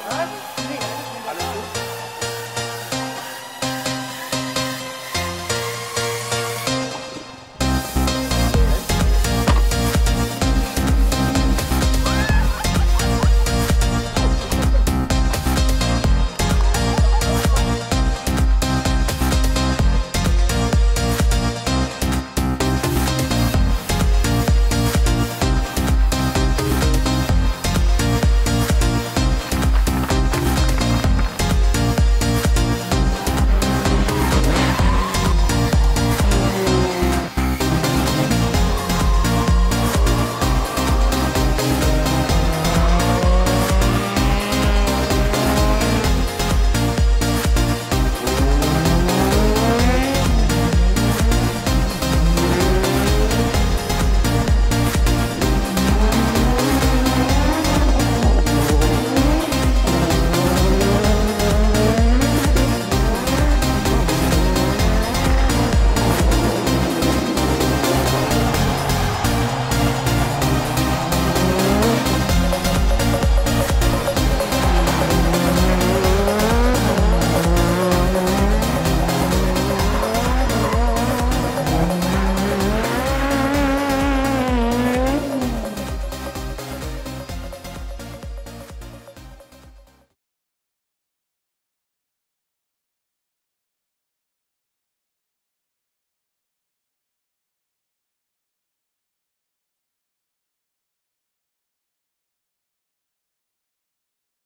啊